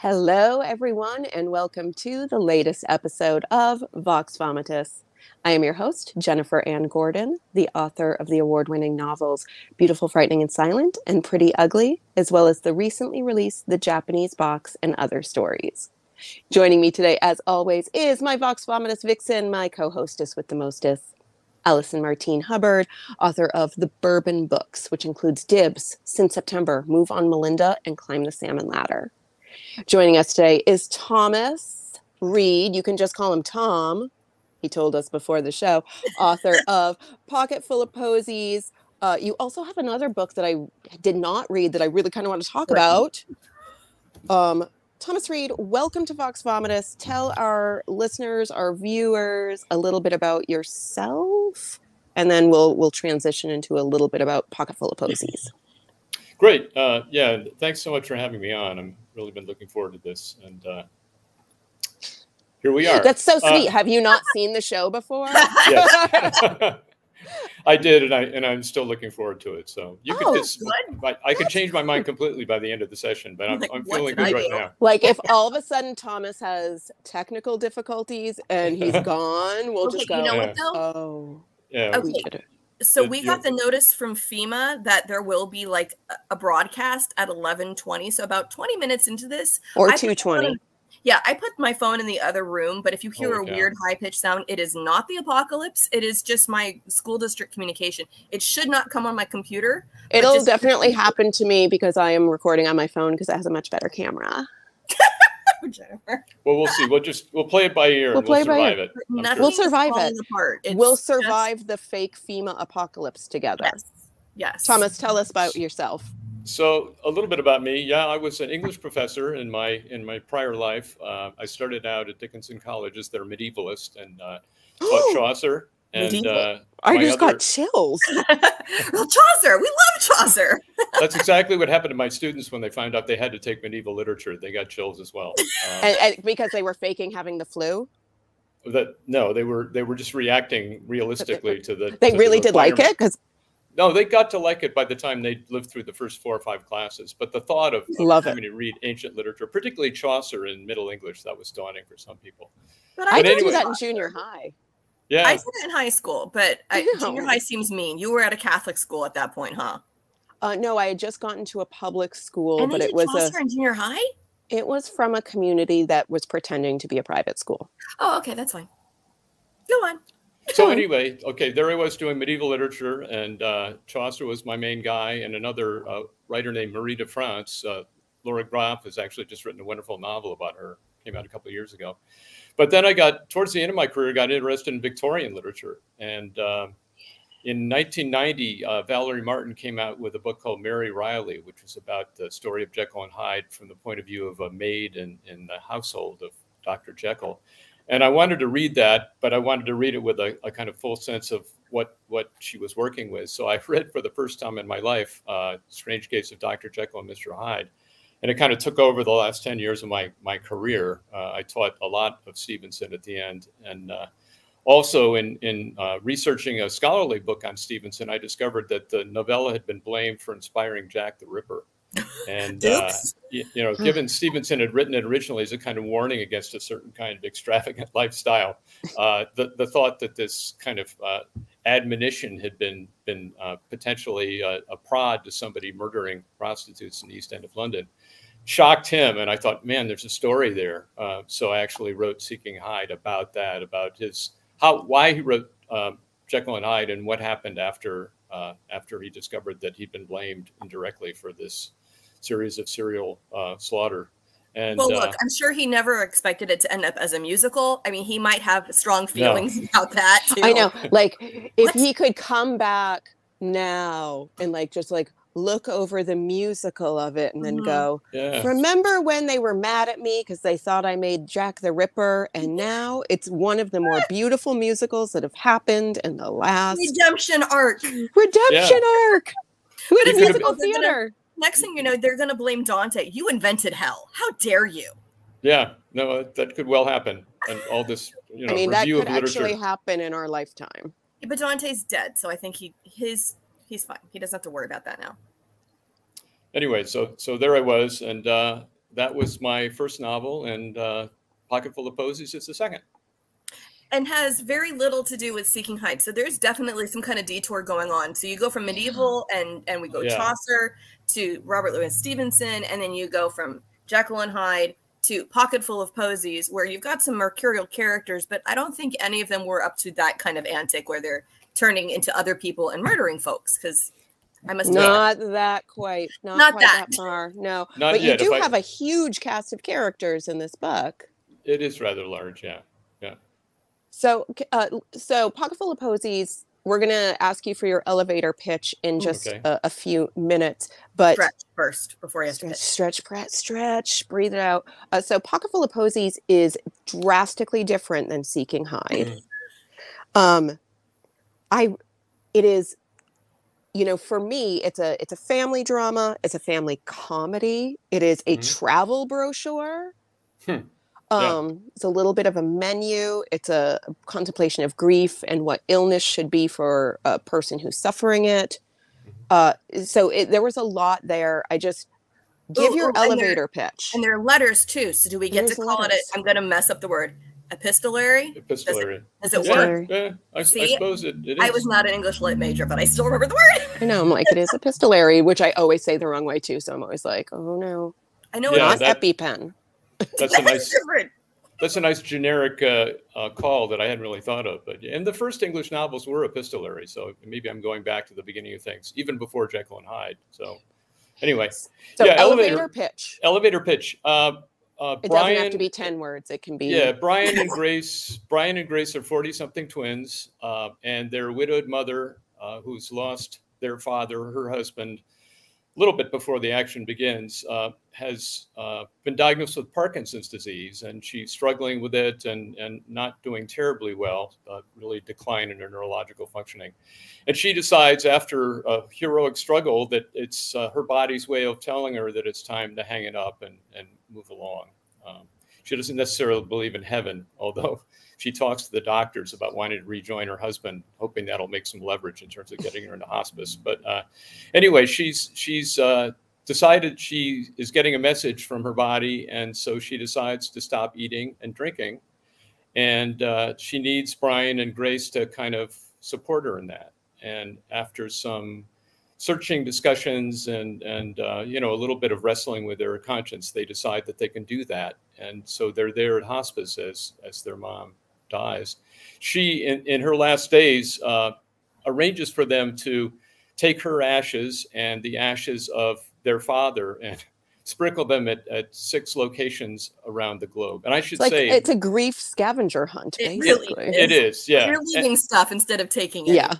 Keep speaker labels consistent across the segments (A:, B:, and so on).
A: Hello, everyone, and welcome to the latest episode of Vox Vomitus. I am your host, Jennifer Anne Gordon, the author of the award winning novels Beautiful, Frightening, and Silent and Pretty Ugly, as well as the recently released The Japanese Box and Other Stories. Joining me today, as always, is my Vox Vomitus vixen, my co hostess with the mostest, Allison Martine Hubbard, author of The Bourbon Books, which includes Dibs, Since September, Move on Melinda, and Climb the Salmon Ladder. Joining us today is Thomas Reed. You can just call him Tom. He told us before the show, author of Pocketful of Poseys. Uh, you also have another book that I did not read that I really kind of want to talk about. Um, Thomas Reed, welcome to Vox Vomitus. Tell our listeners, our viewers, a little bit about yourself, and then we'll we'll transition into a little bit about Pocketful of Poseys.
B: Great. Uh, yeah, thanks so much for having me on. I'm really been looking forward to this, and uh, here we are.
A: That's so sweet. Uh, Have you not seen the show before?
B: yes. I did, and I and I'm still looking forward to it. So you could
A: Oh,
B: just, I, I could change my mind completely by the end of the session, but I'm,
C: Like,
B: I'm feeling good right now.
A: Like if all of a sudden Thomas has technical difficulties and he's gone, we'll
C: Okay,
A: just go.
C: you know
B: Yeah.
C: what though?
A: Oh,
B: Yeah.
C: Okay.
A: We could-
C: So
B: Did
C: we got the notice from FEMA that there will be like a- a broadcast at 11:20. So about 20 minutes into this,
A: or
C: I put
A: two twenty.
C: Yeah, I put my phone in the other room, but if you hear
B: Holy
C: a
B: cow.
C: weird high pitched sound, it is not the apocalypse. It is just my school district communication. It should not come on my computer.
A: It'll
C: just-
A: definitely happen to me because I am recording on my phone because it has a much better camera.
C: Jennifer.
B: Well, we'll see. We'll just we'll play it by ear.
A: We'll
B: and we'll
A: play by
B: survive
A: ear.
B: it. Sure.
A: We'll survive it.
C: Apart.
A: We'll
C: just-
A: survive the fake FEMA apocalypse together.
C: Yes. Yes.
A: Thomas, tell us about yourself.
B: So a little bit about me. Yeah, I was an English professor in my in my prior life. Uh, I started out at Dickinson College as their medievalist and uh, taught Chaucer. And uh,
A: I just
B: other-
A: got chills.
C: well, Chaucer. We love Chaucer.
B: that's exactly what happened to my students when they found out they had to take medieval literature. They got chills as well. Uh,
A: and, and because they were faking having the flu.
B: that no, they were they were just reacting realistically to the.
A: They
B: to the
A: really did like it because
B: No, they got to like it by the time they lived through the first four or five classes. But the thought of, of
A: Love it.
B: having to read ancient literature, particularly Chaucer in Middle English, that was daunting for some people.
C: But
A: I
B: But
A: did do
B: anyway-
A: that in junior high.
B: Yeah,
C: I did it in high school, but I, junior high seems mean. You were at a Catholic school at that point, huh?
A: Uh, no, I had just gotten to a public school,
C: and
A: but it was a
C: in junior high.
A: it was from a community that was pretending to be a private school.
C: Oh, okay, that's fine. Go on.
B: so anyway, okay, there I was doing medieval literature, and uh, Chaucer was my main guy, and another uh, writer named Marie de France. Uh, Lauren Groff has actually just written a wonderful novel about her. Came out a couple of years ago. But then I got towards the end of my career, got interested in Victorian literature, and um in 1990, uh, Valerie Martin came out with a book called Mary Reilly, which was about the story of Jekyll and Hyde from the point of view of a maid in, in the household of Dr. Jekyll. And I wanted to read that, but I wanted to read it with a, a kind of full sense of what what she was working with. So I read for the first time in my life, uh, "Strange Case of Dr. Jekyll and Mr. Hyde," and it kind of took over the last ten years of my my career. Uh, I taught a lot of Stevenson at the end, and uh, also in in uh, researching a scholarly book on Stevenson, I discovered that the novella had been blamed for inspiring Jack the Ripper. And uh, you, you know, given Stevenson had written it originally as a kind of warning against a certain kind of extravagant lifestyle, uh, the the thought that this kind of uh, admonition had been been uh, potentially a, a prod to somebody murdering prostitutes in the East End of London shocked him, and I thought, man, there's a story there. Uh, so I actually wrote Seeking Hyde about that, about his how why he wrote um, Jekyll and Hyde, and what happened after uh, after he discovered that he'd been blamed indirectly for this series of serial uh, slaughter. And
C: Well,
B: uh,
C: look, I'm sure he never expected it to end up as a musical. I mean, he might have strong feelings about that too.
A: I know, like if he could come back now and like just like look over the musical of it and then
C: Mhm.
A: go,
B: yeah.
A: remember when they were mad at me because they thought I made Jack the Ripper, and now it's one of the more beautiful musicals that have happened in the last
C: Redemption arc.
A: redemption arc. We
C: But
A: had a musical
C: they're gonna-
A: theater.
C: Next thing you know, they're going to blame Dante. You invented hell. How dare you?
B: Yeah, no, that could well happen. And all this, you know,
A: I mean, that
B: review
A: could
B: of literature.
A: actually happen in our lifetime.
C: Yeah, but Dante's dead, so I think he his he's fine. He doesn't have to worry about that now.
B: anyway, so so there I was, and uh, that was my first novel, and uh, Pocketful of Poseys is the second.
C: And has very little to do with Seeking Hyde. So there's definitely some kind of detour going on. So you go from medieval and and we go
B: Yeah.
C: Chaucer to Robert Louis Stevenson, and then you go from Jekyll and Hyde to Pocketful of Poseys, where you've got some mercurial characters, but I don't think any of them were up to that kind of antic where they're turning into other people and murdering folks. Because I must admit,
A: Not that quite. Not,
C: Not
A: quite
C: that.
A: that. far. No.
B: Not
A: but
B: yet.
A: you do
B: I-
A: have a huge cast of characters in this book.
B: It is rather large, yeah.
A: So, uh, so Pocketful of Poseys, we're going to ask you for your elevator pitch in just
B: okay.
A: a, a few minutes. But
C: stretch first before you have
A: stretch, stretch, stretch, stretch, breathe it out. Uh, so, Pocketful of Poseys is drastically different than Seeking Hyde. um, I, it is, you know, for me, it's a it's a family drama. It's a family comedy. It is a
B: Mhm.
A: travel brochure.
B: Hmm. Yeah.
A: Um, it's a little bit of a menu. It's a contemplation of grief and what illness should be for a person who's suffering it.
B: Mhm.
A: Uh, so it, there was a lot there. I just give
C: Ooh,
A: your
C: ooh, and there-
A: elevator pitch.
C: And there are letters too. So do we get to
A: There's
C: call it?
A: letters.
C: A, I'm going to mess up the word. Epistolary.
B: Epistolary.
C: Does it
B: Yeah,
C: work?
B: Yeah, I, I
C: See,
B: suppose it, it is.
C: I was not an English lit major, but I still remember the word.
A: I know. I'm like, it is epistolary, which I always say the wrong way too. So I'm always like, oh no,
C: I know
B: Yeah,
C: it
A: not
B: that-
A: EpiPen.
B: That's a nice
C: different.
B: that's a nice generic uh, uh, call that I hadn't really thought of. But and the first English novels were epistolary, so maybe I'm going back to the beginning of things, even before Jekyll and Hyde. So anyway,
A: So
B: Yeah,
A: elevator,
B: elevator-
A: pitch.
B: elevator pitch. Uh, uh,
A: It
B: Brian,
A: doesn't have to be ten words. It can be.
B: Yeah, Brian and Grace. Brian and Grace are forty-something twins, uh, and their widowed mother, uh, who's lost their father, her husband, little bit before the action begins, uh, has uh, been diagnosed with Parkinson's disease, and she's struggling with it and and not doing terribly well. Uh, really decline in her neurological functioning, and she decides after a heroic struggle that it's uh, her body's way of telling her that it's time to hang it up and and move along. Um, she doesn't necessarily believe in heaven, although she talks to the doctors about wanting to rejoin her husband, hoping that'll make some leverage in terms of getting her into hospice. But uh, anyway, she's she's uh, decided she is getting a message from her body, and so she decides to stop eating and drinking, and uh, she needs Brian and Grace to kind of support her in that. And after some searching discussions and and uh, you know a little bit of wrestling with their conscience, they decide that they can do that, and so they're there at hospice as as their mom dies. She in, in her last days uh, arranges for them to take her ashes and the ashes of their father and sprinkle them at, at six locations around the globe. And I should
A: It's like
B: say
A: it's a grief scavenger hunt,
C: It
A: basically.
C: really
B: it is, yeah.
C: You're
B: And-
C: leaving stuff instead of taking it.
A: yeah.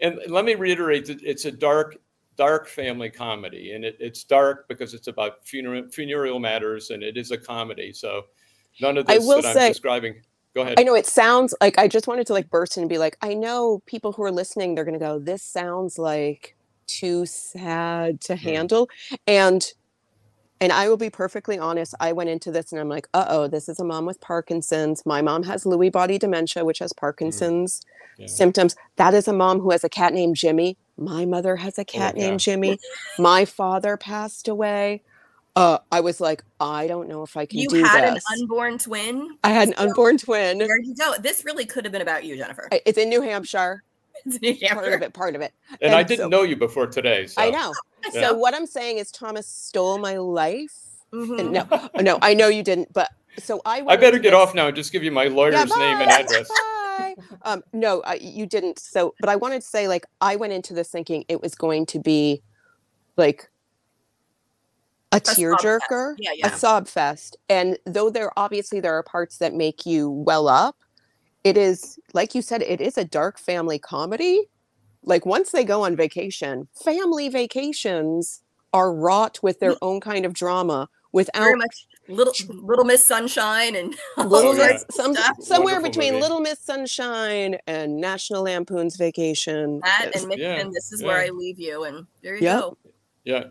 B: and let me reiterate that it's a dark dark family comedy and it, it's dark because it's about funeral funereal matters and it is a comedy so none of
A: I
B: this
A: will
B: that i'm
A: say-
B: describing go ahead
A: I know it sounds like I just wanted to like burst in and be like, I know people who are listening, they're going to go, this sounds like too sad to
B: Hmm.
A: handle. And and I will be perfectly honest, I went into this and I'm like, uh oh, this is a mom with Parkinson's. My mom has Lewy body dementia, which has Parkinson's
B: Hmm. Yeah.
A: symptoms. That is a mom who has a cat named Jimmy. My mother has a cat
B: Oh, yeah.
A: named Jimmy. My father passed away. Uh, I was like, I don't know if I can
C: You
A: do
C: had
A: this.
C: an unborn twin.
A: I had an unborn twin.
C: There you go. This really could have been about you, Jennifer.
A: It's in New Hampshire.
C: Yeah,
A: Part of it. Part of it.
B: and i didn't
A: so-
B: know you before today so
A: I know.
B: Yeah.
A: So what I'm saying is Thomas stole my life.
C: Mhm.
A: No, no, I know you didn't. But so I.
B: i better get
A: this-
B: off now and just give you my lawyer's
A: Yeah,
B: name and address
A: Bye. Um, no, I, you didn't. So, but I wanted to say, like, I went into this thinking it was going to be, like, a
C: sob fest.
A: tearjerker,
C: Yeah,
A: a sob fest. And though there obviously there are parts that make you well up, it is like you said, it is a dark family comedy. Like once they go on vacation, family vacations are wrought with their own kind of drama without
C: Very much little Little Miss Sunshine and
A: Little
B: yeah.
A: Miss, some, somewhere
B: Wonderful
A: between
B: movie.
A: Little Miss Sunshine and National Lampoon's Vacation.
C: that
A: Yes.
C: and Michigan.
B: Yeah,
C: This is where. I leave you, and there you
A: Yep.
C: go.
B: yeah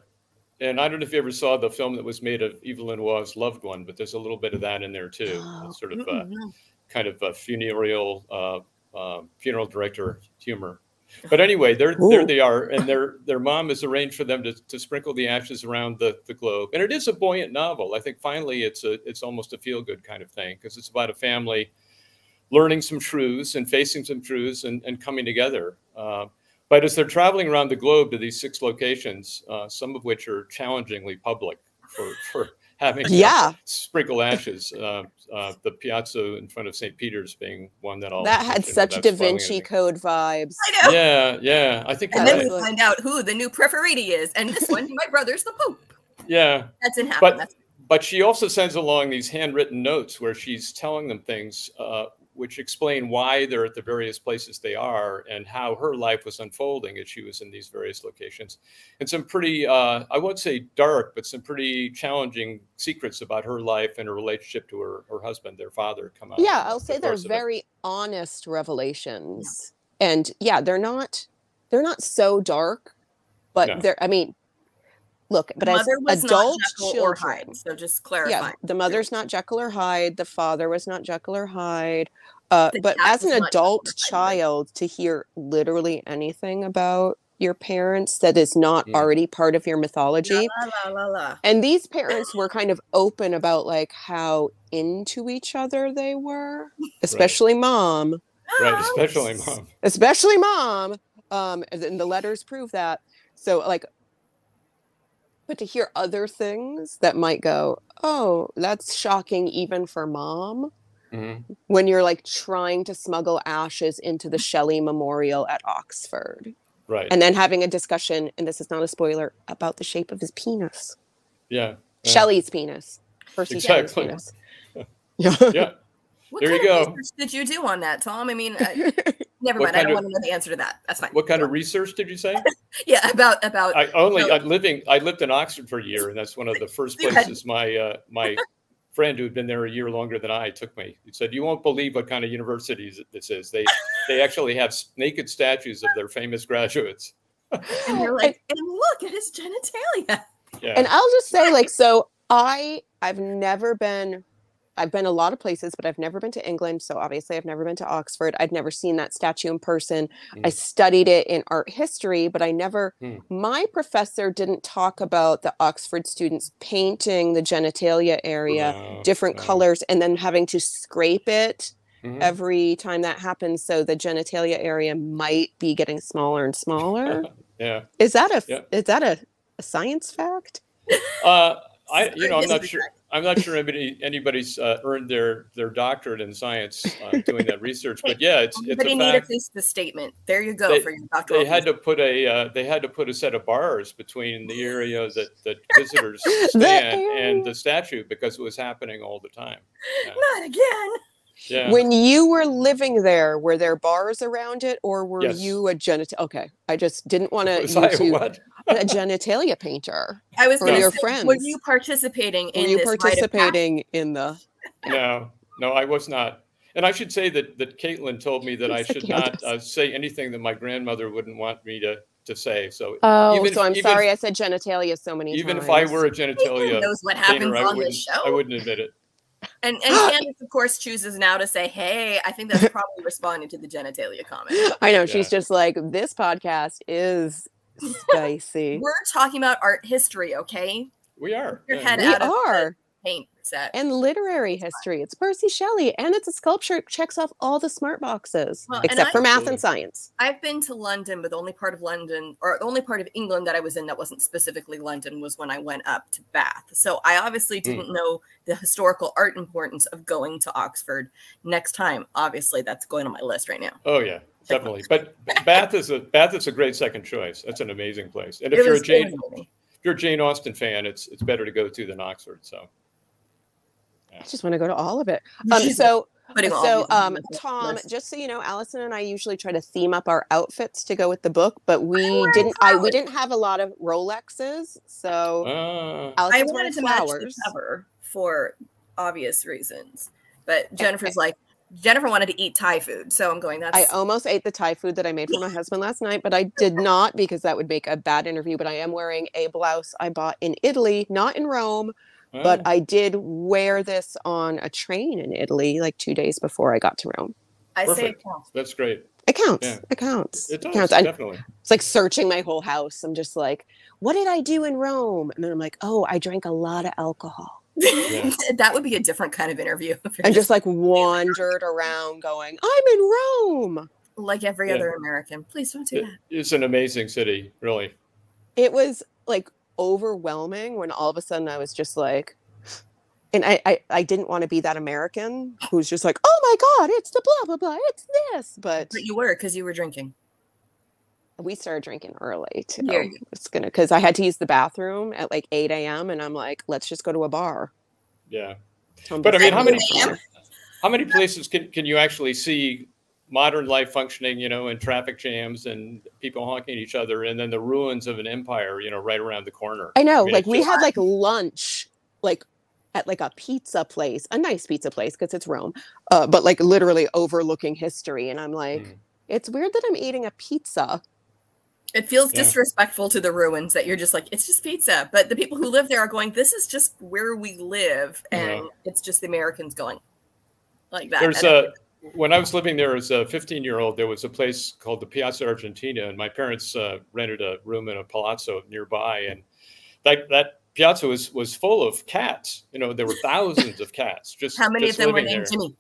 B: and i don't know if you ever saw the film that was made of Evelyn Waugh's loved one but there's a little bit of that in there too
A: Oh.
B: Sort of uh, kind of a funereal uh, uh, funeral director humor. But anyway, there there they are, and their their mom has arranged for them to, to sprinkle the ashes around the, the globe. And it is a buoyant novel. I think finally it's a it's almost a feel good kind of thing because it's about a family learning some truths and facing some truths and, and coming together. But as they're traveling around the globe to these six locations, uh, some of which are challengingly public for for having to
A: Yeah.
B: sprinkle ashes. Uh, uh, the piazza in front of St. Peter's being one that I'll
A: that had such Da Vinci. Code vibes.
C: I know.
B: Yeah, yeah. I think
C: And
B: you're
C: then
B: right.
C: we find out who the new preferiti is, and this one, my brother's the Pope.
B: Yeah,
C: that's didn't happen.
B: But- but she also sends along these handwritten notes where she's telling them things uh, which explain why they're at the various places they are and how her life was unfolding as she was in these various locations. And some pretty, uh, I won't say dark, but some pretty challenging secrets about her life and her relationship to her, her husband, their father, come out.
A: Yeah, I'll
B: the
A: say they're
B: course of it.
A: very honest revelations. And yeah, they're not they're not so dark, but
B: No.
A: they're I mean, look, but
C: the
A: as
C: mother was
A: adult
C: not
A: children,
C: or Hyde. So just
A: yeah, the mother's not Jekyll or Hyde, the father was not Jekyll or Hyde. Uh, but as an adult
C: Hyde,
A: child, to hear literally anything about your parents that is not
B: Mm.
A: already part of your mythology,
C: La, la, la, la.
A: and these parents were kind of open about like how into each other they were, especially mom
B: Right,
C: Oh,
B: especially mom.
A: especially mom um and the letters prove that so like but to hear other things that might go oh that's shocking even for mom
B: Mhm.
A: when you're like trying to smuggle ashes into the Shelley Memorial at Oxford
B: Right.
A: and then having a discussion and this is not a spoiler about the shape of his penis
B: yeah. yeah.
A: Shelley's penis Percy Shelley's penis yeah
B: Yeah.
C: What
B: There
C: kind
B: you
C: of
B: go.
C: research did you do on that, Tom? I mean, uh, never mind. I don't
B: of-
C: want to know the answer to that. That's fine.
B: What kind of research did you say?
C: Yeah, about about.
B: I only
C: No.
B: I living I lived in Oxford for a year, and that's one of the first places my uh, my friend who had been there a year longer than I took me. He said, "You won't believe what kind of university this is. They they actually have naked statues of their famous graduates."
C: and you're like, and look at his genitalia.
B: Yeah,
A: and I'll just say, like, so I I've never been I've been a lot of places, but I've never been to England. So obviously I've never been to Oxford. I'd never seen that statue in person. I
B: Mm.
A: studied it in art history, but I never
B: Mm.
A: my professor didn't talk about the Oxford students painting the genitalia area
B: No,
A: different
B: no.
A: colors and then having to scrape it
B: Mhm.
A: every time that happens so the genitalia area might be getting smaller and smaller.
B: Yeah,
A: is that a
B: Yeah.
A: is that a, a science fact?
B: uh, I you know I'm not sure. I'm not sure anybody anybody's uh, earned their their doctorate in science uh, doing that research, but yeah, it's it's
C: Everybody
B: a
C: need
B: fact.
C: a thesis statement. There you go
B: They-
C: for your doctorate.
B: they had to put a uh, they had to put a set of bars between the area that that visitors stand and the statue because it was happening all the time.
C: Not again.
B: Yeah,
A: When you were living there, were there bars around it, or were
B: Yes.
A: you a genital? Okay, I just didn't want to
B: was I
A: to
B: what?
A: A genitalia painter.
C: I was going to
A: your
C: say, were you participating
A: Were
C: in
A: you
C: this
A: participating in the?
B: No, no, I was not. And I should say that that Caitlin told me that I should
A: can't
B: uh, say anything that my grandmother wouldn't want me to to say. So
A: Oh,
B: Even
A: so
B: if-
A: I'm
B: even
A: sorry
B: if-
A: I said genitalia so many times
B: even
A: times.
B: if I were a
C: Caitlin
B: genitalia
C: knows what happens
B: I
C: on
B: wouldn't
C: this show.
B: I wouldn't admit it.
C: And and Candace, of course, chooses now to say, "Hey, I think that's probably responding to the genitalia comment."
A: I know she's just like this podcast is spicy.
C: We're talking about art history, okay?
B: We are.
C: Your
B: yeah.
C: head
A: we
C: out of
A: are.
C: paint set.
A: and literary history. It's Percy Shelley, and it's a sculpture. It checks off all the smart boxes,
C: Well, and
A: except
C: I-
A: for math and science.
C: I've been to London, but the only part of London, or the only part of England that I was in that wasn't specifically London, was when I went up to Bath. So I obviously
B: Hmm.
C: didn't know the historical art importance of going to Oxford. Next time, obviously, that's going on my list right now.
B: Oh yeah, definitely. But Bath is a Bath is a great second choice. That's an amazing place. And if
C: It
B: you're a Jane if you're a Jane Austen fan, it's it's better to go to than Oxford. So
A: I just want to go to all of it. Um, so,
C: Putting
A: so um, Tom, just so you know, Allison and I usually try to theme up our outfits to go with the book, but we
C: wearing
A: didn't. I we didn't have a lot of Rolexes, so
B: uh,
C: I
A: Allison's
C: wanted
A: wearing
C: to match the cover for obvious reasons, but Jennifer's like Jennifer wanted to eat Thai food, so I'm going. That's
A: I almost ate the Thai food that I made for my husband last night, but I did not because that would make a bad interview. But I am wearing a blouse I bought in Italy, not in Rome, but
B: oh,
A: I did wear this on a train in Italy like two days before I got to Rome.
C: I say it counts.
B: that's great.
A: It counts.
B: Yeah.
A: It counts.
B: It does
A: counts. I,
B: definitely.
A: it's like searching my whole house. I'm just like, what did I do in Rome? And then I'm like, oh, I drank a lot of alcohol.
B: Yeah.
C: that would be a different kind of interview. if you're
A: I just like wandered around going, I'm in Rome.
C: like every
B: Yeah.
C: other American. Please don't do
B: It-
C: that.
B: it's an amazing city, really.
A: It was like overwhelming when all of a sudden I was just like, and I, I, I didn't want to be that American who's just like, oh my God, it's the blah, blah, blah, it's this. But
C: But you were because you were drinking.
A: We started drinking early too.
C: There you
A: It's gonna, because I had to use the bathroom at like 8 a.m. And I'm like, let's just go to a bar.
B: Yeah.
A: Tell 'em
B: But I mean, how many how many places can, can you actually see modern life functioning, you know, in traffic jams and people honking at each other and then the ruins of an empire, you know, right around the corner?
A: I know,
B: mean,
A: like we
B: just-
A: had like lunch, like at like a pizza place, a nice pizza place because it's Rome, uh, but like literally overlooking history. And I'm like,
B: Mm.
A: it's weird that I'm eating a pizza.
C: It feels
B: Yeah.
C: disrespectful to the ruins that you're just like, it's just pizza. But the people who live there are going, this is just where we live. And
B: Yeah.
C: it's just the Americans going like that.
B: There's
C: And
B: a when I was living there as a 15 year old, there was a place called the Piazza Argentina, and my parents uh, rented a room in a palazzo nearby, and that that piazza was was full of cats. You know, there were thousands of cats. Just
C: How many of them were
B: living
C: named
B: there.
C: Jimmy?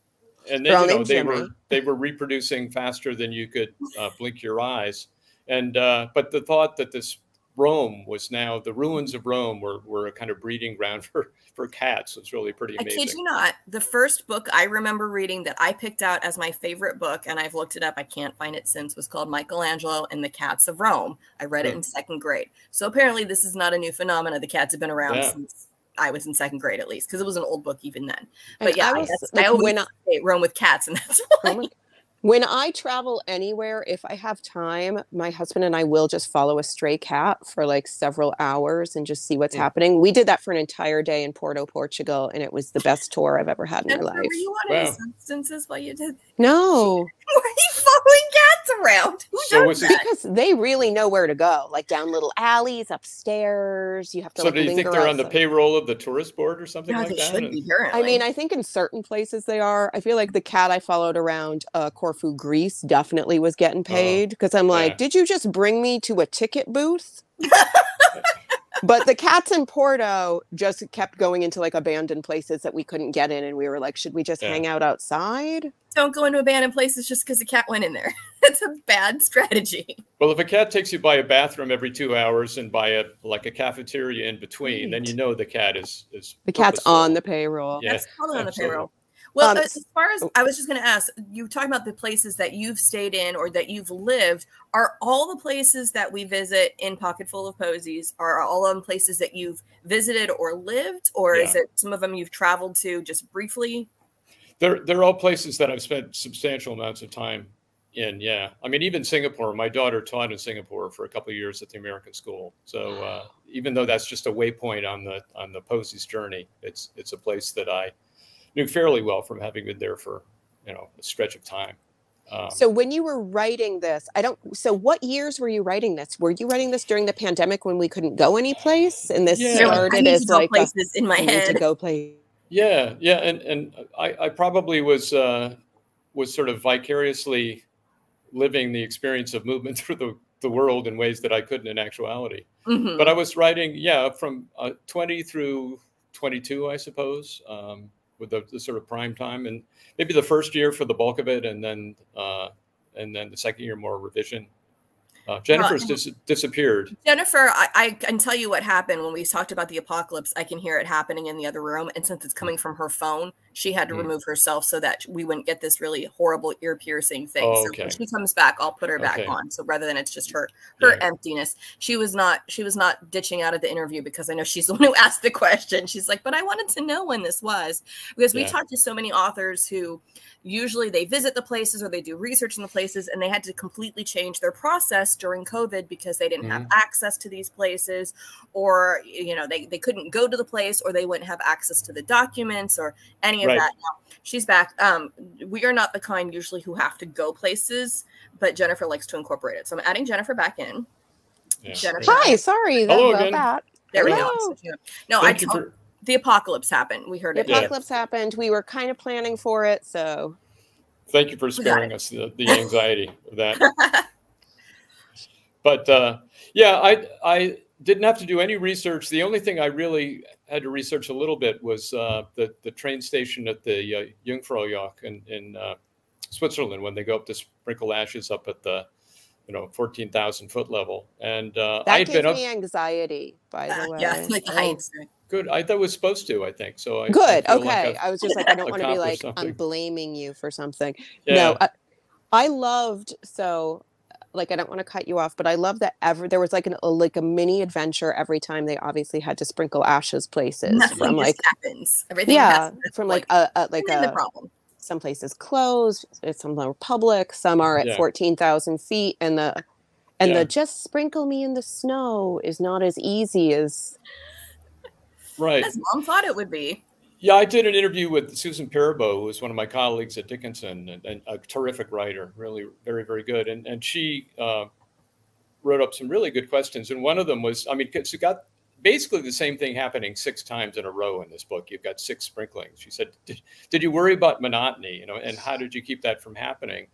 B: and
A: They're
B: then you know they
A: Jimmy.
B: were they were reproducing faster than you could uh, blink your eyes and uh, but the thought that this Rome was now the ruins of Rome were, were a kind of breeding ground for for cats was really pretty amazing.
C: I kid
B: amazing.
C: you not. The first book I remember reading that I picked out as my favorite book, and I've looked it up, I can't find it since, was called Michelangelo and the Cats of Rome. I read it in second grade. So apparently, this is not a new phenomenon. The cats have been around
B: Yeah.
C: since I was in second grade, at least, because it was an old book even then.
A: And
C: But yeah,
A: I
C: I,
A: was,
C: that's-
A: like,
C: I always
A: when I-
C: say Rome with cats, and that's why.
A: My- when I travel anywhere, if I have time, my husband and I will just follow a stray cat for like several hours and just see what's
B: Mm.
A: happening. We did that for an entire day in Porto, Portugal, and it was the best tour I've ever had in my life.
C: Were you on any
B: Wow.
C: substances while you did?
A: No,
C: Were you following cats around? Who
B: So
C: does that?
A: because they really know where to go, like down little alleys, upstairs. You have to
B: So
A: like
B: do you think they're on the
A: outside.
B: payroll of the tourist board or something
C: No,
B: like
C: they
B: that?
C: should be apparently.
A: I mean, I think in certain places they are. I feel like the cat I followed around uh, Corfu, Greece, definitely was getting paid because I'm like,
B: yeah.
A: did you just bring me to a ticket booth? but the cats in Porto just kept going into like abandoned places that we couldn't get in, and we were like, should we just
B: Yeah.
A: hang out outside?
C: don't go into abandoned places just because the cat went in there. It's a bad strategy.
B: Well, if a cat takes you by a bathroom every two hours and by a like a cafeteria in between, then you know the cat is is
A: The cat's
B: purposeful.
A: on the payroll.
B: Yeah,
C: That's probably on the payroll. Well,
A: Um,
C: as far as
A: oh.
C: I was just going to ask, you talking about the places that you've stayed in or that you've lived. Are all the places that we visit in Pocketful of Poseys are all on places that you've visited or lived, or is it some of them you've traveled to just briefly?
B: They're they're all places that I've spent substantial amounts of time in. Yeah, I mean, even Singapore. My daughter taught in Singapore for a couple of years at the American School. So uh, even though that's just a waypoint on the on the Posey's journey, it's it's a place that I knew fairly well from having been there for you know a stretch of time. Um,
A: So when you were writing this, I don't. So what years were you writing this? Were you writing this during the pandemic when we couldn't go anyplace, and this
B: Yeah.
C: You're I
A: started
C: need to
A: as
C: go
A: like a,
C: places in my
A: I need to go play?
B: Yeah, yeah, and and I, I probably was uh, was sort of vicariously living the experience of movement through the, the world in ways that I couldn't in actuality.
C: Mhm.
B: But I was writing, yeah, from uh, 20 through 22, I suppose, um, with the, the sort of prime time, and maybe the first year for the bulk of it, and then uh, and then the second year more revision. Uh, Jennifer's dis- disappeared.
C: Jennifer, I, I can tell you what happened when we talked about the apocalypse. I can hear it happening in the other room. And since it's coming from her phone, she had to
B: Mm.
C: remove herself so that we wouldn't get this really horrible ear piercing thing.
B: Oh,
C: So
B: okay.
C: when she comes back, I'll put her back
B: Okay.
C: on. So rather than it's just her her
B: Yeah.
C: emptiness. She was not she was not ditching out of the interview because I know she's the one who asked the question. She's like, but I wanted to know when this was. Because we
B: Yeah.
C: talked to so many authors who usually they visit the places or they do research in the places and they had to completely change their process during covid because they didn't have access to these places or you know they, they couldn't go to the place or they wouldn't have access to the documents or any of
B: Right.
C: that now she's back um we are not the kind usually who have to go places but jennifer likes to incorporate it so i'm adding jennifer back in
B: Yeah,
C: Jennifer.
A: Hi, sorry
B: Hello
A: about
B: again.
A: that.
C: there we go So, no
B: Thank
C: i told
B: for-
C: the apocalypse happened we heard
A: The
C: it
B: Yeah.
A: apocalypse happened. We were kind of planning for it, so
B: Thank you for sparing us the, the anxiety of that. but uh, yeah, I I didn't have to do any research. The only thing I really had to research a little bit was uh, the the train station at the uh, Jungfraujoch in, in uh, Switzerland when they go up to sprinkle ashes up at the you know 14,000 foot level. And uh,
A: that
B: I had
A: gives
B: been up.
A: me anxiety, by the way.
C: yeah, like the
A: Oh.
B: Good. I thought it was supposed to. I think so. I, I
A: Good.
B: feel like
A: okay.
B: I've-
A: I was just like, I don't want to be like,
B: accomplished
A: I'm blaming you for something.
B: yeah.
A: No, I, I loved so like I don't want to cut you off, but I love that ever there was like an a, like a mini adventure every time they obviously had to sprinkle ashes places
C: Nothing
A: from
C: just
A: like
C: happens. Everything
A: yeah
C: has
A: from like a, a like
C: like, the
A: a
C: problem.
A: some places closed, uh, some are public, some are at
B: Yeah.
A: fourteen thousand feet, and the and
B: Yeah.
A: the just sprinkle me in the snow is not as easy as
B: right.
C: As mom thought it would be.
B: Yeah, I did an interview with Susan Perabo, who was one of my colleagues at Dickinson and, and a terrific writer, really very, very good. And and she uh, wrote up some really good questions. And one of them was, I mean, because you got basically the same thing happening six times in a row in this book. You've got six sprinklings. She said, "Did, did you worry about monotony? You know, and how did you keep that from happening?"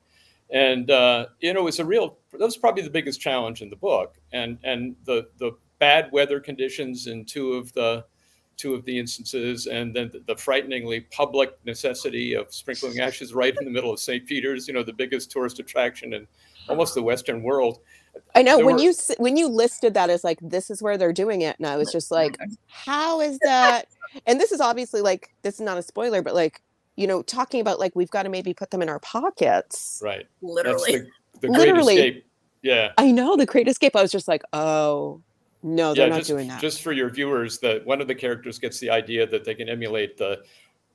B: And uh, you know, it's a real. That was probably the biggest challenge in the book. And and the the bad weather conditions in two of the two of the instances, and then the frighteningly public necessity of sprinkling ashes right in the middle of St. Peter's, you know, the biggest tourist attraction in almost the Western world.
A: I know
B: There
A: when
B: were-
A: you when you listed that as like this is where they're doing it, and I was just like, how is that? and this is obviously like this is not a spoiler, but like you know talking about like we've got to maybe put them in our pockets.
B: Right.
C: Literally.
B: That's the, the great
A: Literally.
B: escape. Yeah.
A: I know the Great Escape. I was just like, oh no, they're
B: yeah,
A: not
B: just,
A: doing that.
B: just for your viewers, that one of the characters gets the idea that they can emulate the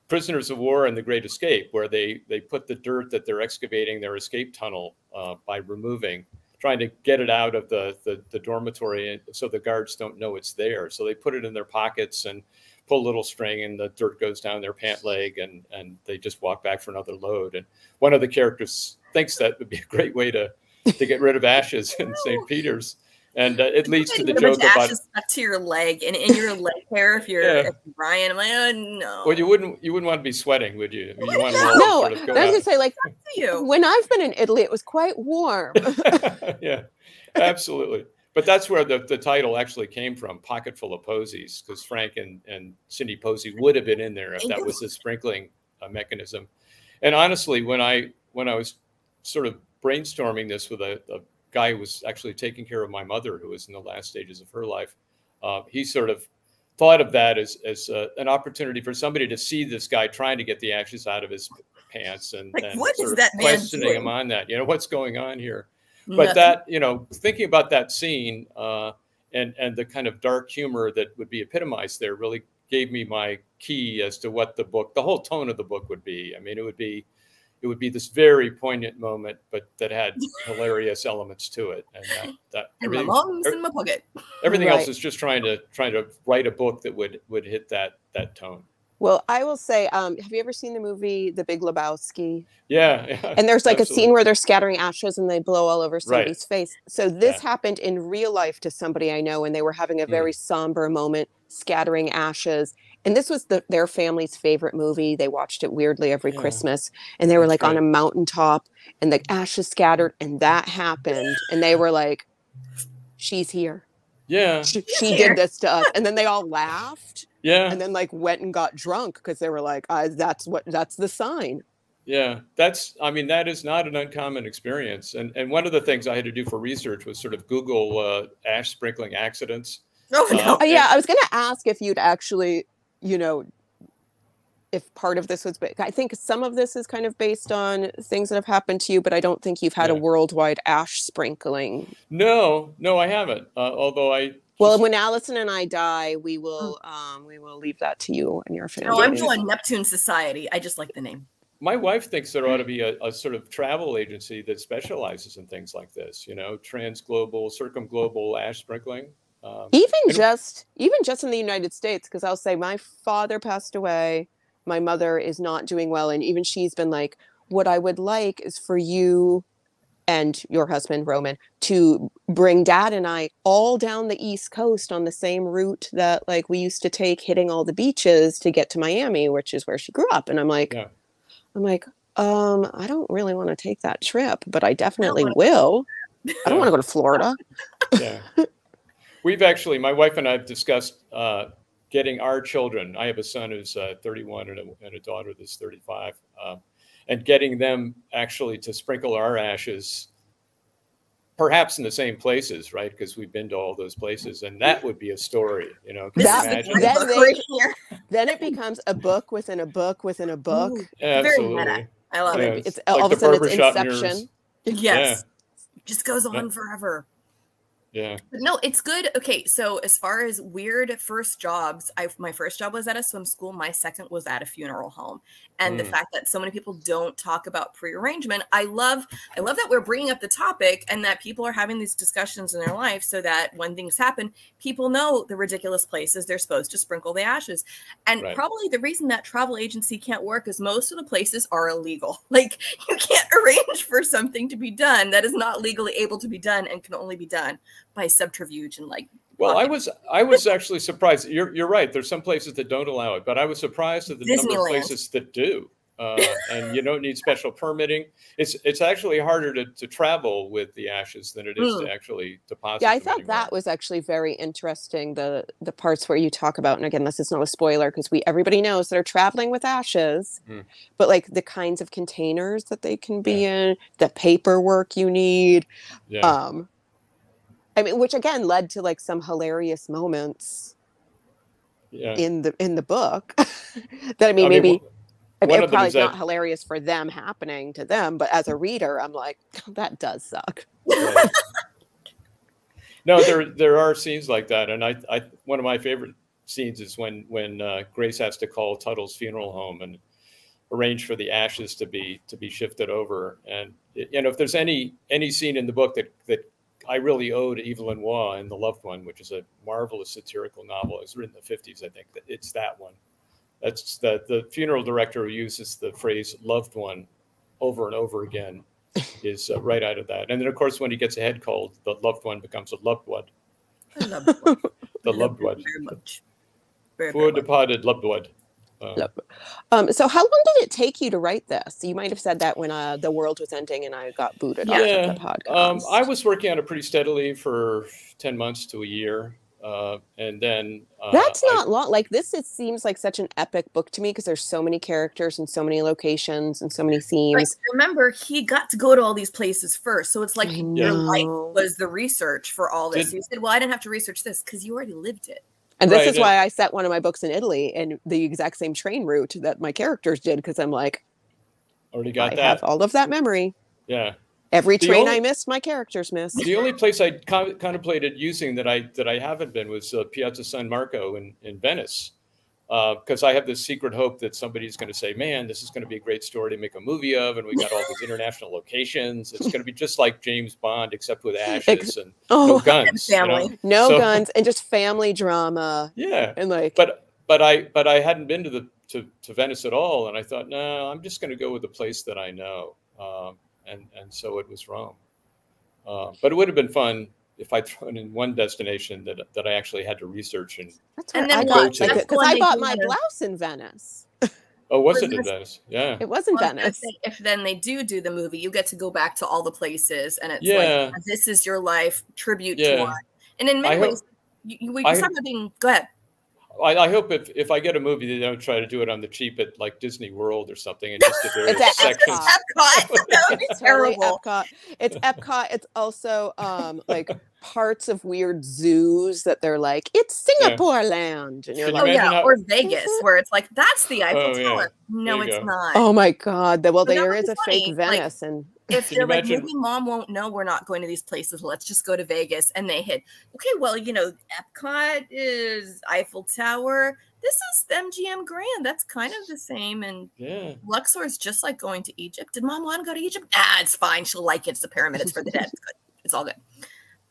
B: prisoners of war and the Great Escape, where they they put the dirt that they're excavating their escape tunnel uh, by removing, trying to get it out of the, the the dormitory, and so the guards don't know it's there. So they put it in their pockets and pull a little string, and the dirt goes down their pant leg, and and they just walk back for another load. And one of the characters thinks that would be a great way to to get rid of ashes in St. Peter's. And uh, it leads to the
C: Get a bunch
B: joke
C: of
B: about
C: stuck to your leg and in your leg hair if you're,
B: Yeah.
C: if Brian. I'm like, oh no.
B: Well, you wouldn't you wouldn't want to be sweating, would you? You want to
A: no,
B: sort of go
A: I was
B: out.
A: gonna say like
C: you.
A: when I've been in Italy, it was quite warm.
B: yeah, absolutely. But that's where the, the title actually came from, Pocketful of Poseys, because Frank and, and Cindy Posey would have been in there if that was the sprinkling uh, mechanism. And honestly, when I when I was sort of brainstorming this with a, a guy who was actually taking care of my mother, who was in the last stages of her life, uh, he sort of thought of that as, as uh, an opportunity for somebody to see this guy trying to get the ashes out of his pants and,
C: Like,
B: and
C: what is
B: sort of
C: that
B: questioning him on that. You know, what's going on here? but
C: Nothing.
B: that you know thinking about that scene uh, and and the kind of dark humor that would be epitomized there really gave me my key as to what the book the whole tone of the book would be i mean it would be it would be this very poignant moment but that had hilarious elements to it and that, that
C: And my
B: everything,
C: mom's
B: er-
C: in my pocket.
B: everything else is just trying to trying to write a book that would would hit that that tone
A: well, I will say, um, have you ever seen the movie The Big Lebowski?
B: yeah, yeah
A: And there's like a scene where they're scattering ashes and they blow all over somebody's face. So this
B: Yeah.
A: happened in real life to somebody I know, and they were having a
B: Mm.
A: very somber moment, scattering ashes. And this was the, their family's favorite movie. They watched it weirdly every
B: Yeah.
A: Christmas, and they were
B: That's
A: like on
B: great.
A: a mountaintop, and the ashes scattered, and that happened, and they were like, "She's here.
B: yeah
A: She, she did this to us." And then they all laughed,
B: yeah
A: and then like went and got drunk because they were like, uh, "That's what. That's the sign."
B: Yeah, that's I mean that is not an uncommon experience. And and one of the things I had to do for research was sort of Google uh, ash sprinkling accidents.
C: Oh
B: Uh,
C: no.
A: Oh yeah, I was going to ask if you'd actually, you know, if part of this was. ba- I think some of this is kind of based on things that have happened to you, but I don't think you've had a worldwide ash sprinkling.
B: No, no, I haven't. Uh, although I
A: Well, when Allison and I die, we will, um, we will leave that to you and your family.
C: No, I'm going Neptune Society. I just like the name.
B: my wife thinks there ought to be a, a sort of travel agency that specializes in things like this. You know, transglobal, circumglobal ash sprinkling. Um,
A: even just even just in the united states because i'll say my father passed away my mother is not doing well and even she's been like what i would like is for you and your husband roman to bring dad and i all down the east coast on the same route that like we used to take hitting all the beaches to get to miami which is where she grew up and i'm like
B: Yeah.
A: i'm like Um, I don't really want to take that trip, but I definitely
C: wanna-
A: will. I don't want to go to Florida.
B: yeah. We've actually, my wife and I have discussed uh, getting our children. I have a son who's uh, 31 and a, and a daughter that's 35, uh, and getting them actually to sprinkle our ashes, perhaps in the same places, right? Because we've been to all those places, and that would be a story, you know. Can you
C: This
A: That-
C: is
B: imagine?
C: the
A: that
C: book
A: they- then it becomes a book within a book within a book.
C: Ooh, very
B: Absolutely.
C: meta. I love
B: Yeah,
C: it.
A: It's,
B: it's
A: all of a sudden it's
B: barbershop mirrors.
A: Inception.
C: Yes. Just goes on
B: Yeah.
C: forever.
B: Yeah.
C: No, it's good. Okay, so as far as weird first jobs, I my first job was at a swim school. My second was at a funeral home, and the
B: Mm.
C: fact that so many people don't talk about prearrangement, I love. I love that we're bringing up the topic and that people are having these discussions in their life, so that when things happen, people know the ridiculous places they're supposed to sprinkle the ashes. And
B: Right.
C: probably the reason that travel agency can't work is most of the places are illegal. Like you can't arrange for something to be done that is not legally able to be done and can only be done by subterfuge and like
B: Well, I was I was actually surprised. You're you're right. There's some places that don't allow it, but I was surprised at the number of places that do. Uh, and you don't need special permitting. It's it's actually harder to, to travel with the ashes than it is
C: Mm.
B: to actually deposit.
A: Yeah, I thought
B: anywhere.
A: that was actually very interesting. The the parts where you talk about, and again, this is not a spoiler because we everybody knows they're traveling with ashes,
B: Mm.
A: but like the kinds of containers that they can be in, the paperwork you need.
B: Yeah.
A: Um, I mean, which again led to like some hilarious moments
B: yeah.
A: in the in the book. that I mean,
B: I mean,
A: maybe.
B: wh-
A: I mean, it
B: of
A: probably not
B: that-
A: hilarious for them happening to them, but as a reader, I'm like, that does suck.
B: Right. no, there there are scenes like that, and I, I one of my favorite scenes is when when uh, Grace has to call Tuttle's funeral home and arrange for the ashes to be to be shifted over. And you know, if there's any any scene in the book that that I really owe to Evelyn Waugh and The Loved One, which is a marvelous satirical novel, it was written in the 50s, I think. It's that one. That's the the funeral director who uses the phrase "loved one" over and over again is uh, right out of that. And then, of course, when he gets a head cold, the loved one becomes a loved one.
C: I love that one.
B: The loved one.
C: very much. Very, very
B: Poor
C: much.
B: departed loved one. Uh,
A: Um, so how long did it take you to write this? You might have said that when uh, the world was ending and I got booted off of the podcast.
B: Um, I was working on it pretty steadily for 10 months to a year. Uh, and then uh,
A: That's
B: I-
A: not long. Like this, it seems like such an epic book to me because there's so many characters and so many locations and so many
C: Like,
A: themes.
C: remember, he got to go to all these places first, so it's like your life was the research for all this.
B: Did-
C: you said, "Well, I didn't have to research this because you already lived it."
A: And this
B: Right,
A: is why I set one of my books in Italy and the exact same train route that my characters did because I'm like,
B: already got
A: I
B: got
A: have all of that memory.
B: Yeah.
A: Every
B: The
A: train
B: only-
A: I missed, my characters missed.
B: The only place I con- contemplated using that I that I haven't been was uh, Piazza San Marco in in Venice, because I have this secret hope that somebody's going to say, "Man, this is going to be a great story to make a movie of," and we got all these international locations. It's going to be just like James Bond, except with ashes and no
A: Oh,
B: guns. you know?
C: family.
A: no
B: So-
A: guns and just family drama
B: Yeah,
A: and like
B: but but I but I hadn't been to the to, to Venice at all, and I thought, no, I'm just going to go with the place that I know, um, and and so it was Rome. Uh, but it would have been fun if I'd thrown in one destination that that I actually had to research and
A: That's
C: And then
A: I
B: what?
A: because
C: when
A: I bought my
C: the-
A: blouse in Venice.
B: oh, was
C: Was
B: it in Venice? Yeah,
A: It was in
C: Well, I was gonna
A: Venice.
C: if then they do do the movie, you get to go back to all the places, and it's
B: Yeah.
C: like this is your life tribute to
B: Yeah.
C: one. And in many
B: I hope-
C: ways, you, you, we
B: I-
C: talk about being. Go ahead.
B: I, I hope if, if I get a movie, they don't try to do it on the cheap at like Disney World or something, and just the various
A: It's
B: sections.
A: Epcot.
C: Epcot. that would be
A: It's
C: terrible.
A: Epcot. It's Epcot. It's also um like parts of weird zoos that they're like, it's Singapore land. And you're
B: Can you
C: Oh yeah,
B: how-
C: or Vegas, where it's like that's the Eiffel
B: Oh, yeah.
C: Tower. No, it's
B: go.
C: not.
A: oh my God. Well,
C: But that
A: there
C: would
A: a fake
C: funny, like,
A: Venice and
C: if they're like,
B: imagine-
C: maybe mom won't know we're not going to these places. Let's just go to Vegas. And they hit, okay, well, you know, Epcot is Eiffel Tower. This is MGM Grand. That's kind of the same. And
B: Yeah,
C: Luxor is just like going to Egypt. Did mom want to go to Egypt? Ah, it's fine. She'll like it. It's the pyramid. It's for the dead. It's good. It's all good.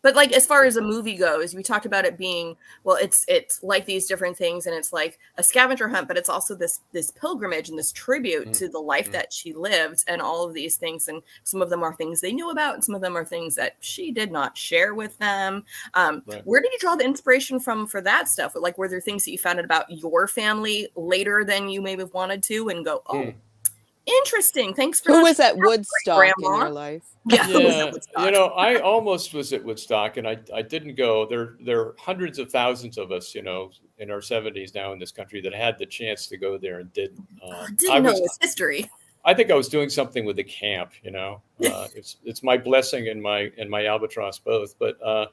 C: But like as far as a movie goes, we talked about it being well, it's it's like these different things, and it's like a scavenger hunt, but it's also this this pilgrimage and this tribute
B: Mm.
C: to the life
B: Mm.
C: that she lived, and all of these things. And some of them are things they knew about, and some of them are things that she did not share with them. Um,
B: Right.
C: Where did you draw the inspiration from for that stuff? Like, were there things that you found out about your family later than you maybe have wanted to, and go, oh,
B: Mm.
C: Interesting. Thanks for
A: Who was at Woodstock in your life?
C: Yeah, who was at
B: Yeah, you know, I almost was at Woodstock, and I, I didn't go. There there are hundreds of thousands of us, you know, in our seventies now in this country that had the chance to go there and didn't. Um,
C: I
B: I
C: didn't know
B: was-
C: this history.
B: I think I was doing something with the camp, you know. Uh, it's it's my blessing and my and my albatross both. But uh,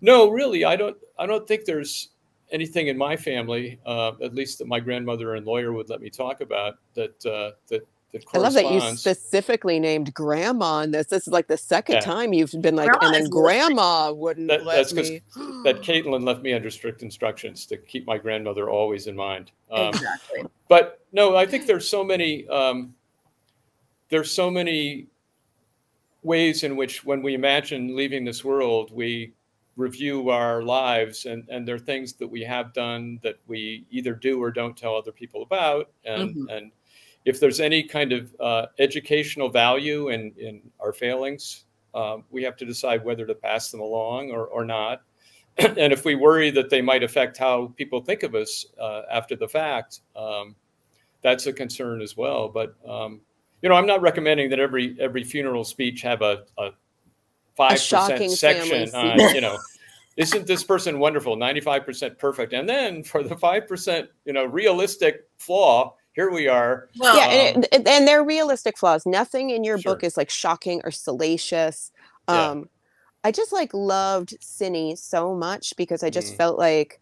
B: no, really, I don't I don't think there's anything in my family, uh, at least that my grandmother and lawyer would let me talk about that uh, that that
A: I love that you specifically named grandma in this. This is like the second
B: Yeah.
A: time you've been like,
C: Grandma
A: and then grandma wouldn't
B: That-
A: let
B: that's 'cause
A: me.
B: that Caitlin left me under strict instructions to keep my grandmother always in mind. Um,
C: exactly.
B: but no, I think there's so many um, there's so many ways in which when we imagine leaving this world, we review our lives and, and there are things that we have done that we either do or don't tell other people about. And,
C: Mhm.
B: and if there's any kind of uh, educational value in, in our failings, um, we have to decide whether to pass them along or, or not. and if we worry that they might affect how people think of us uh, after the fact, um, that's a concern as well. But um, you know, I'm not recommending that every every funeral speech have a, a five percent section on you know, isn't this person wonderful? Ninety five percent perfect, and then for the five percent you know realistic flaw, here we are.
C: Well,
A: yeah, and, it, and they're realistic flaws. Nothing in your
B: Sure.
A: book is like shocking or salacious.
B: Yeah.
A: Um, I just like loved Cindy so much because I just
B: Mm.
A: felt like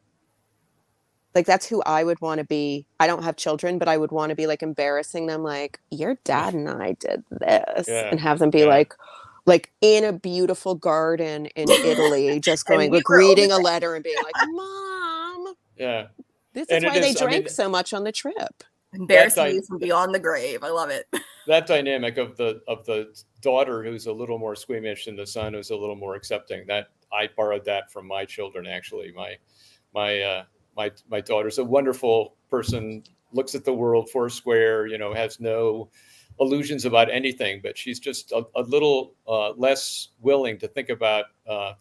A: like that's who I would want to be. I don't have children, but I would want to be like embarrassing them like your dad and I did this
B: Yeah,
A: and have them be
B: yeah.
A: like like in a beautiful garden in Italy just going like reading a letter and being like mom
B: Yeah,
A: this is
B: And it
A: why they
B: is- I mean,
A: drank so much on the trip.
C: Embarrassing
B: That
C: you from beyond the grave. I love it.
B: that dynamic of the of the daughter who's a little more squeamish and the son who's a little more accepting. That I borrowed that from my children. Actually, my my uh, my my daughter's a wonderful person. Looks at the world four square. You know, has no illusions about anything, but she's just a, a little uh, less willing to think about uh,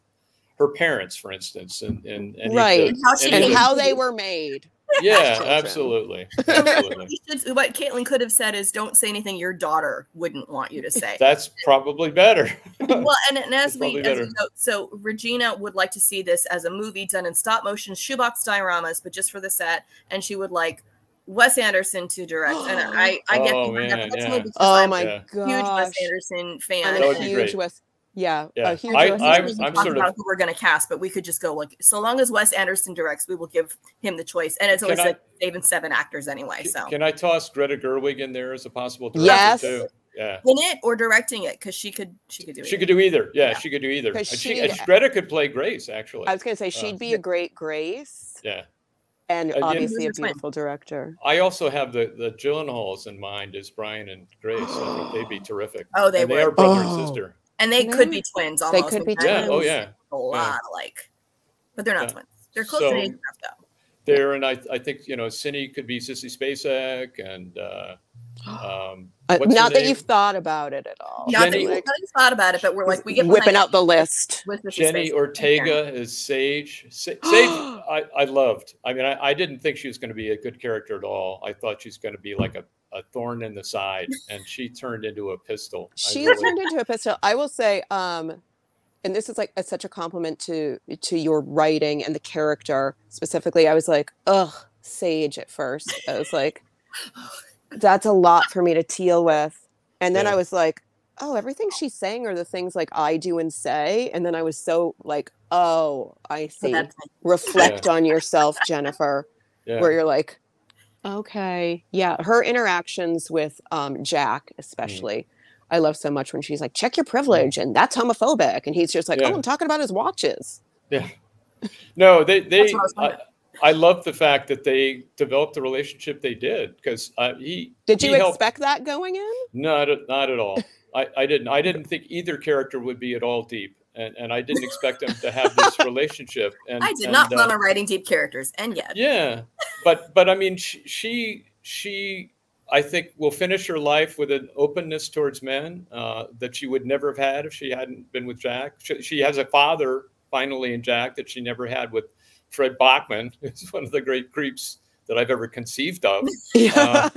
B: her parents, for instance, and and, and
A: Right.
C: And how she
A: And how they were made.
B: yeah, absolutely, absolutely.
C: Should- what Caitlin could have said is, "Don't say anything your daughter wouldn't want you to say."
B: That's probably better.
C: well, and, and as we,
B: probably
C: as we
B: better.
C: know, so Regina would like to see this as a movie done in stop motion shoebox dioramas, but just for the set, and she would like Wes Anderson to direct. And I, I get
B: Oh,
C: behind that,
B: man,
C: but that's
B: yeah.
C: because
A: Oh
C: I'm
A: my
B: Yeah.
C: a huge Wes. Anderson fan.
A: I'm a huge
B: great.
A: Wes. Yeah,
B: Yeah.
A: a huge
B: I-
A: Wes
B: I'm- I'm
C: talk
B: sort of-
C: about who we're going to cast, but we could just go like, so long as Wes Anderson directs, we will give him the choice. And it's always
B: I-
C: like even seven actors anyway. So
B: Can I toss Greta Gerwig in there as a possible director
A: Yes.
B: too? Yeah.
C: in it or directing it, because she could, she could do it.
B: She could do either. Yeah,
C: Yeah.
B: she could do either.
A: 'Cause
B: And she,
A: she-
B: and Greta could play Grace, actually.
A: I was gonna say she'd be a great Grace
B: yeah.
A: and
B: Uh,
A: obviously a
C: Who's twin?
A: beautiful director.
B: I also have the the Gyllenhaals in mind as Brian and Grace. I think they'd be terrific.
C: Oh, they
B: and they
C: would.
B: are brother
A: Oh.
B: and sister.
C: And they
A: They-
C: could be twins.
A: they could be
C: They're
B: Yeah. Oh yeah.
C: A lot alike, but they're not
B: Yeah.
C: twins. They're close
B: So-
C: to age enough though.
B: There and I I think you know Cindy could be Sissy Spacek and uh, um,
A: Uh, not that
B: name?
A: you've thought about it at all.
C: Not that you've that thought about it, but we're like we get
A: whipping out the list.
C: with
B: Jenny
C: Spacek.
B: Ortega is Sage. Sa- Sage, I, I loved. I mean, I, I didn't think she was going to be a good character at all. I thought she was going to be like a, a thorn in the side, and she turned into a pistol.
A: She
B: really-
A: turned into a pistol. I will say, um, and this is like a, such a compliment to to your writing and the character specifically. I was like, ugh, Sage at first. I was like, that's a lot for me to deal with. And then
B: Yeah.
A: I was like, oh, everything she's saying are the things like I do and say. And then I was so like, oh, I see.
C: that's
A: Reflect on yourself, Jennifer.
B: yeah.
A: where you're like, okay, yeah. Her interactions with um, Jack,
B: Mm.
A: especially, I love so much when she's like, check your privilege, and that's homophobic, and he's just like,
B: Yeah.
A: oh, I'm talking about his watches. Yeah.
B: No, they they.
C: That's what I was
B: I,
C: wondering.
B: I love the fact that they developed the relationship they did because uh, he
A: Did you
B: he helped-
A: expect that going in?
B: Not at, not at all. I, I didn't. I didn't think either character would be at all deep, and, and I didn't expect them to have this relationship. And
C: I did
B: and,
C: not
B: uh,
C: plan on writing deep characters, and yet
B: Yeah, but but I mean, she, she she I think will finish her life with an openness towards men uh, that she would never have had if she hadn't been with Jack. She, she has a father finally in Jack that she never had with Fred Bachman, who's one of the great creeps that I've ever conceived of.
A: Yeah.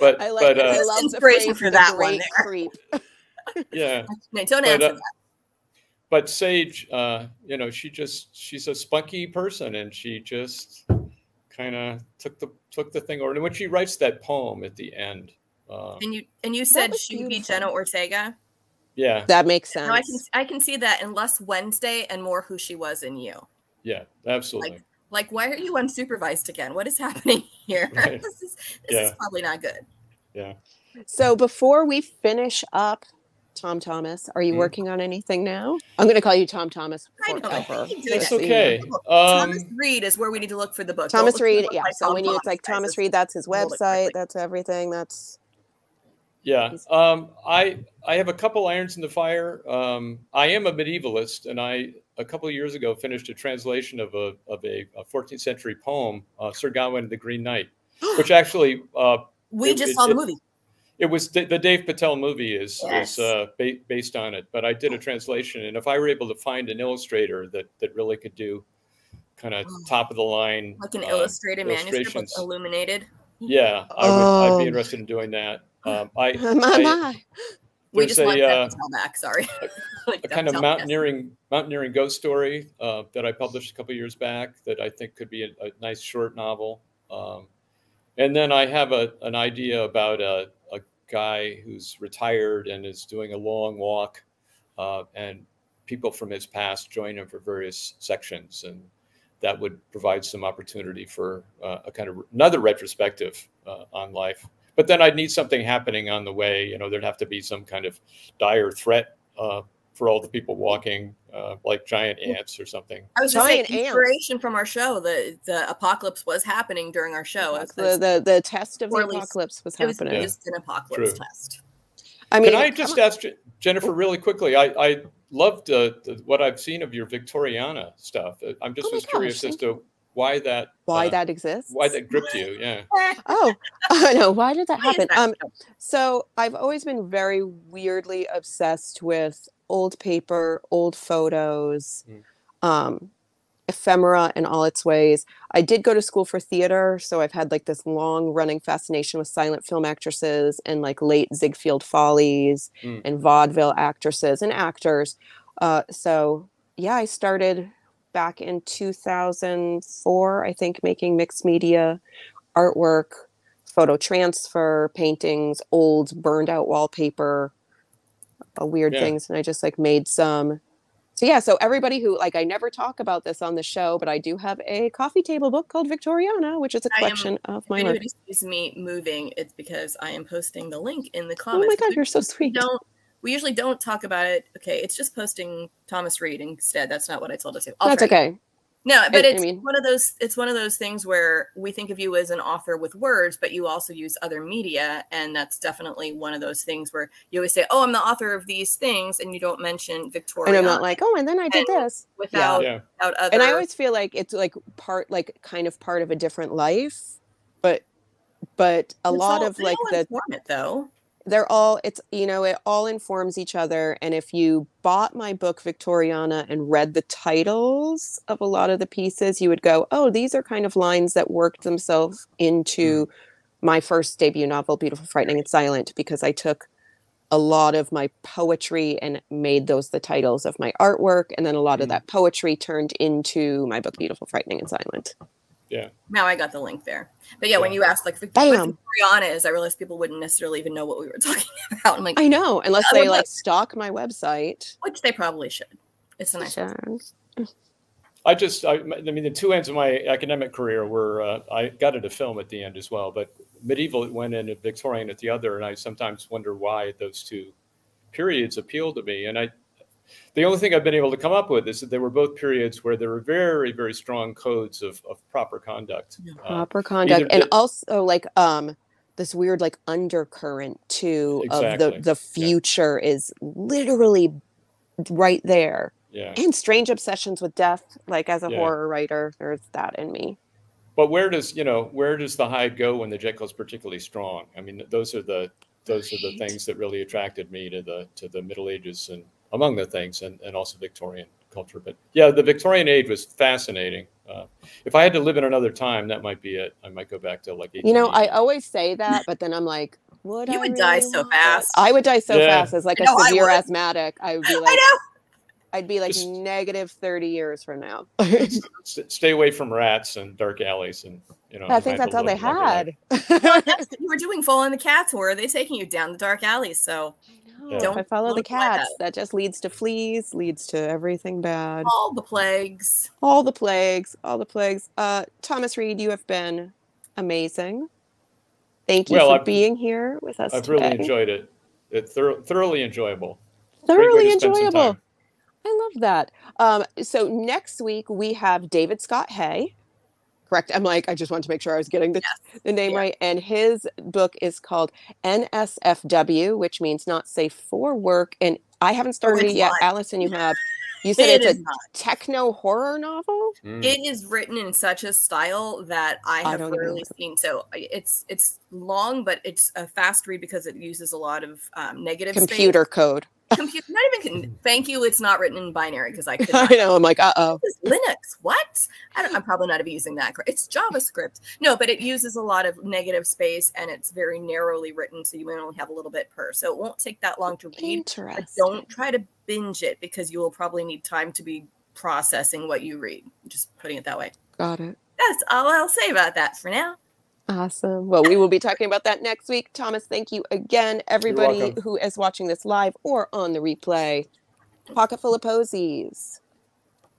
B: But
A: I like
B: but uh,
A: I love the
C: Inspiration for that one
A: great
C: there.
A: creep.
B: yeah,
C: No, don't
B: But,
C: answer
B: uh,
C: that.
B: but Sage, uh, you know, she just she's a spunky person, and she just kind of took the took the thing over. And when she writes that poem at the end, um,
C: And you and you said
A: was
C: she would be. Jenna Ortega.
B: yeah,
A: That makes sense.
C: No, I can I can see that in less Wednesday and more who she was in you.
B: yeah, absolutely.
C: Like, why are you unsupervised again? What is happening here?
B: Right.
C: this is this
B: Yeah.
C: is probably not good.
B: yeah.
A: So before we finish up, Tom Thomas, are you
B: Mhm.
A: working on anything now? I'm going to call you Tom Thomas
C: I know.
A: forever.
C: You
B: That's
C: that.
B: okay.
C: Thomas
B: Um,
C: Reed is where we need to look for the book.
A: Thomas
C: look for the
A: Reed, yeah. So when you, it's like. Thomas Reed, that's his website. That's everything. That's
B: Yeah, um, I I have a couple irons in the fire. Um, I am a medievalist, and I a couple of years ago finished a translation of a of a, a 14th century poem, uh, Sir Gawain and the Green Knight, which actually uh,
C: We
B: it-
C: just
B: it-
C: saw the
B: it-
C: movie.
B: It was the, the Dev Patel movie is
C: Yes.
B: is uh, ba- based on it. But I did a translation, and if I were able to find an illustrator that that really could do kind of
C: Oh.
B: top of the line,
C: Like an
B: uh,
C: illustrated manuscript with
B: illustrations.
C: illuminated.
B: yeah, I would I'd
A: Oh.
B: be interested in doing that. Um, I,
A: my,
B: I-
A: my.
C: We just want
B: a,
C: Dev
B: uh,
C: Patel back. Sorry. Like
B: a kind of
C: Patel, yes.
B: mountaineering mountaineering ghost story uh, that I published a couple years back that I think could be a, a nice short novel. Um, and then I have a, an idea about a, a guy who's retired and is doing a long walk, uh, and people from his past join him for various sections, and that would provide some opportunity for uh, a kind of another retrospective uh, on life. But then I'd need something happening on the way. You know, there'd have to be some kind of dire threat uh, for all the people walking, uh, like giant ants or something.
C: I was just saying
A: Giant ants.
C: inspiration from our show. The the apocalypse was happening during our show. It
A: the, the the test of the
C: Or at least
A: apocalypse was happening.
C: it was
A: happening.
C: just an apocalypse
B: True.
C: test.
A: I mean,
B: Can I just
A: on.
B: ask Jennifer really quickly? I, I loved uh, the, what I've seen of your Victoriana stuff. Uh, I'm just
A: Oh my
B: was curious as to why that
A: why
B: uh,
A: that exists?
B: why that gripped you. Yeah.
A: Oh, I know. Why did that happen? Um,
C: so?
A: so I've always been very weirdly obsessed with old paper, old photos,
B: Mm.
A: um, ephemera in all its ways. I did go to school for theater, so I've had like this long running fascination with silent film actresses and like late Ziegfeld Follies
B: Mm.
A: and vaudeville actresses and actors. Uh, so yeah, I started back in 2004, I think, making mixed media artwork, photo transfer, paintings, old burned out wallpaper, weird
B: Yeah.
A: things. And I just like made some. So yeah, so everybody who like I never talk about this on the show, but I do have a coffee table book called Victoriana, which is a
C: I am-
A: collection of my work.
C: anybody sees me moving, it's because I am posting the link in the comments.
A: Oh my
C: because
A: god, you're so
C: we
A: sweet.
C: don't we usually don't talk about it. Okay, it's just posting Thomas Reed instead. That's not what I told us to. I'll
A: That's
C: try.
A: okay.
C: No, but
A: I
C: it's
A: mean-
C: one of those. It's one of those things where we think of you as an author with words, but you also use other media, and that's definitely one of those things where you always say, "Oh, I'm the author of these things," and you don't mention Victoria.
A: And I'm not like, oh, and then I did this.
C: without
B: Yeah.
C: without other.
A: and I always feel like it's like part, like kind of part of a different life, but but a
C: It's
A: lot
C: all-
A: of like the
C: inform it though.
A: They're all it's you know it all informs each other and if you bought my book victoriana and read the titles of a lot of the pieces you would go oh these are kind of lines that worked themselves into my first debut novel beautiful frightening and silent because i took a lot of my poetry and made those the titles of my artwork and then a lot of
B: Mm.
A: that poetry turned into my book beautiful frightening and silent
C: Now I got the link there. But yeah, when you asked like Vic-
A: Bam.
C: what Victoriana is, I realized people wouldn't necessarily even know what we were talking about. I'm like,
A: i know unless
C: I
A: they
C: would
A: like
C: love-
A: stalk my website
C: which they probably should. It's a nice.
A: Sure.
B: I just, I, I mean, the two ends of my academic career were, uh, I got into film at the end as well, but medieval at one end and Victorian at the other. And I sometimes wonder why those two periods appeal to me. And I, the only thing I've been able to come up with is that they were both periods where there were very, very strong codes of, of proper conduct.
C: Yeah.
B: Uh,
A: proper conduct and
B: the-
A: also like um this weird like undercurrent too of the the future is literally right there
B: yeah.
A: and strange obsessions with death like as a
B: Yeah.
A: horror writer there's that in me
B: But where does, you know, where does the Hyde go when the Jekyll is particularly strong? I mean, those are the, those are the things that really attracted me to the, to the Middle Ages and among the things and, and also Victorian culture. But yeah, the Victorian age was fascinating. Uh, if I had to live in another time, that might be it. I might go back to like.
A: You know, I always say that, but then I'm like, would
C: You
A: I
C: would die so
A: want that?
C: fast.
A: I would die so
B: Yeah.
A: fast as like
C: I
A: a
C: know
A: severe
C: would.
A: asthmatic. I would be like,
C: I
A: like,
C: know.
A: I'd be like
B: Just-
A: negative 30 years from now.
B: Stay away from rats and dark alleys, and you know.
A: I think that's all they
B: little longer life.
A: had.
C: Well, you were doing following the cats. Where are they taking you down the dark alleys? So
A: No,
B: Yeah.
C: Don't
A: I follow the cats,
C: that.
A: that just leads to fleas, leads to everything bad.
C: all the plagues.
A: All the plagues, all the plagues. Uh, Thomas Reed, you have been amazing. Thank you
B: Well,
A: for
B: I've-
A: being here with us
B: I've
A: today.
B: really enjoyed it. It's thor- thoroughly enjoyable.
A: Thoroughly
B: to spend some
A: enjoyable. I love that. Um, so next week we have David Scott Hay. Correct. I'm like, I just wanted to make sure I was getting the, the name
C: Yeah.
A: right. And his book is called NSFW, which means not safe for work. And I haven't started
C: it's
A: it yet.
C: not.
A: Allison, you have. You said
C: It
A: it's a
C: not.
A: techno horror novel.
B: Mm.
C: It is written in such a style that I
A: I
C: have
A: don't know
C: rarely seen. So it's it's long, but it's a fast read because it uses a lot of um, negative space.
A: Computer code.
C: Computer. Not even. Thank you. It's not written in binary because I could
A: I know. I'm like, uh oh.
C: Linux. What? I don't, I'm probably not even using that. It's JavaScript. No, but it uses a lot of negative space and it's very narrowly written, so you may only have a little bit per. So it won't take that long to read.
A: Interesting.
C: But don't try to binge it because you will probably need time to be processing what you read. Just putting it that way.
A: Got it.
C: That's all I'll say about that for now.
A: Awesome. Well, we will be talking about that next week. Thomas, thank you again. Everybody who is watching this live or on the replay. Pocketful of Poseys.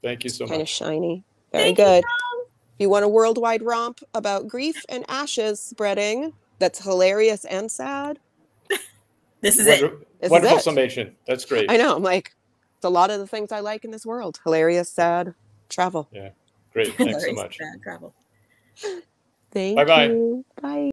B: Thank you so much.
A: kind of shiny. Very
C: Thank you,
A: good. If you want a worldwide romp about grief and ashes spreading, that's hilarious and sad.
C: This is it.
B: Wonder-
A: This is
B: wonderful
A: it.
B: summation. That's great.
A: I know. I'm like, it's a lot of the things I like in this world. Hilarious, sad, travel. Yeah.
B: Great. Thanks so
C: Very
B: much.
C: sad travel.
A: Thank
B: Bye-bye.
A: you. Bye.